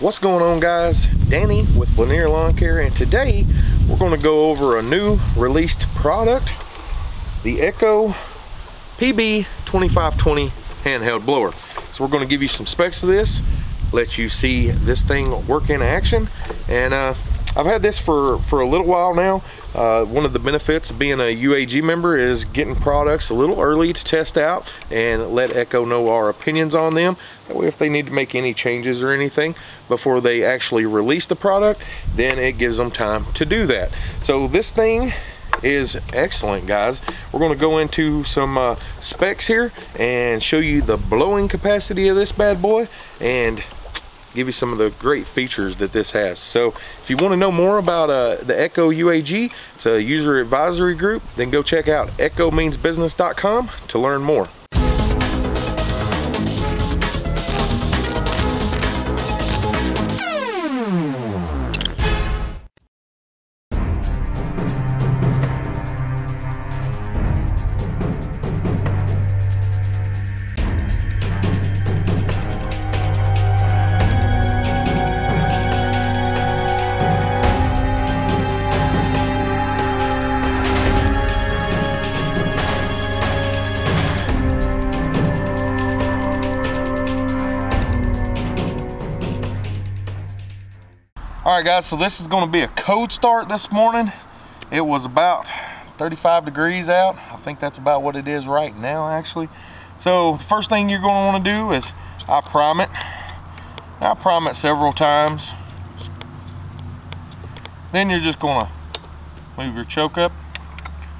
What's going on guys? Danny with Lanier Lawn Care and today we're going to go over a new released product, the Echo PB2520 handheld blower. So we're going to give you some specs of this, let you see this thing work in action and uh, I've had this for, for a little while now. Uh, one of the benefits of being a UAG member is getting products a little early to test out and let Echo know our opinions on them. That way if they need to make any changes or anything before they actually release the product, then it gives them time to do that. So this thing is excellent guys we're going to go into some uh, specs here and show you the blowing capacity of this bad boy and give you some of the great features that this has. So if you want to know more about uh, the Echo UAG, it's a user advisory group, then go check out echomeansbusiness.com to learn more. Right guys, so this is gonna be a cold start this morning. It was about 35 degrees out. I think that's about what it is right now actually. So the first thing you're gonna wanna do is I prime it. I prime it several times. Then you're just gonna move your choke up.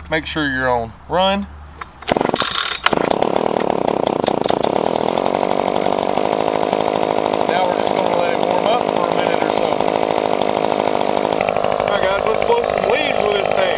Make sure you're on run. Now we're just gonna let it warm up for a minute or so. All right, guys, let's blow some leaves with this thing.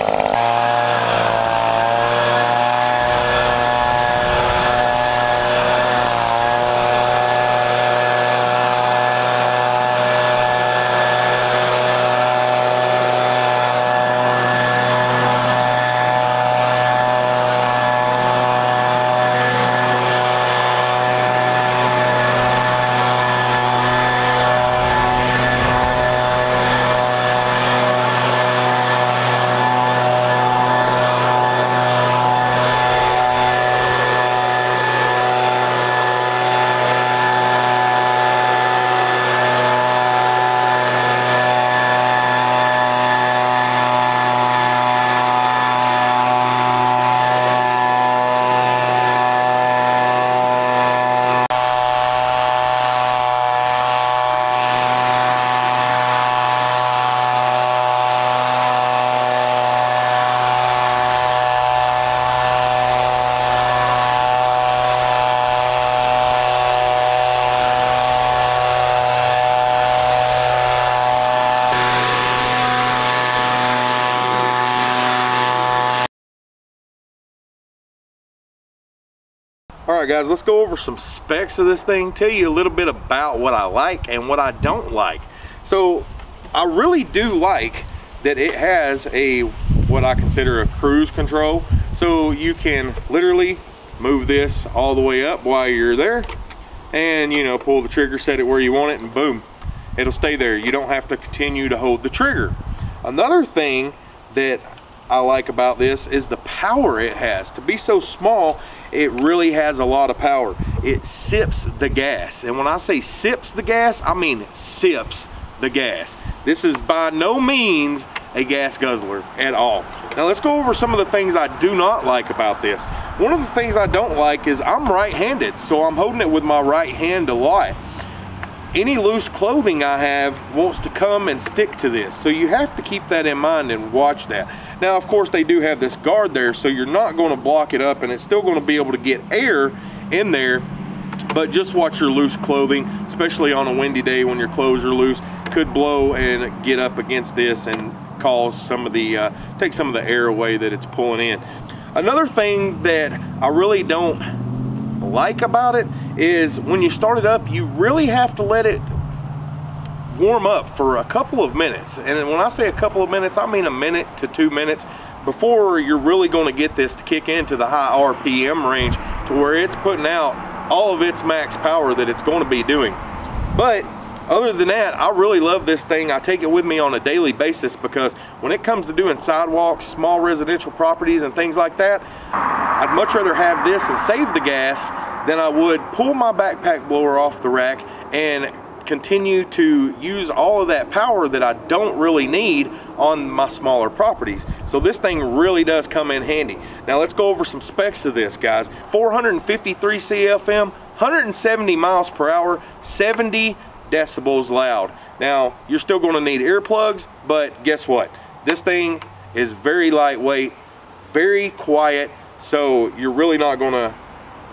All right, guys, let's go over some specs of this thing, tell you a little bit about what I like and what I don't like. So I really do like that it has a, what I consider a cruise control. So you can literally move this all the way up while you're there and, you know, pull the trigger, set it where you want it and boom, it'll stay there. You don't have to continue to hold the trigger. Another thing that I like about this is the power it has. To be so small, it really has a lot of power. It sips the gas. And when I say sips the gas, I mean sips the gas. This is by no means a gas guzzler at all. Now let's go over some of the things I do not like about this. One of the things I don't like is I'm right-handed, so I'm holding it with my right hand a lot any loose clothing I have wants to come and stick to this. So you have to keep that in mind and watch that. Now, of course, they do have this guard there, so you're not gonna block it up and it's still gonna be able to get air in there, but just watch your loose clothing, especially on a windy day when your clothes are loose, could blow and get up against this and cause some of the, uh, take some of the air away that it's pulling in. Another thing that I really don't like about it is when you start it up, you really have to let it warm up for a couple of minutes. And when I say a couple of minutes, I mean a minute to two minutes before you're really going to get this to kick into the high RPM range to where it's putting out all of its max power that it's going to be doing. But other than that, I really love this thing. I take it with me on a daily basis because when it comes to doing sidewalks, small residential properties and things like that, I'd much rather have this and save the gas than I would pull my backpack blower off the rack and continue to use all of that power that I don't really need on my smaller properties. So this thing really does come in handy. Now let's go over some specs of this guys. 453 CFM, 170 miles per hour, 70 decibels loud. Now, you're still gonna need earplugs, but guess what? This thing is very lightweight, very quiet, so you're really not gonna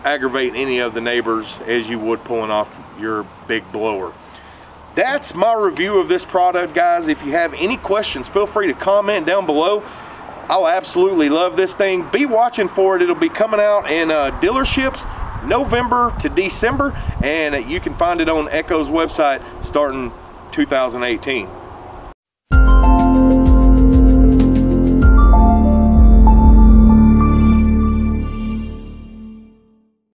aggravate any of the neighbors as you would pulling off your big blower. That's my review of this product, guys. If you have any questions, feel free to comment down below. I'll absolutely love this thing. Be watching for it. It'll be coming out in uh, dealerships November to December, and you can find it on Echo's website starting 2018.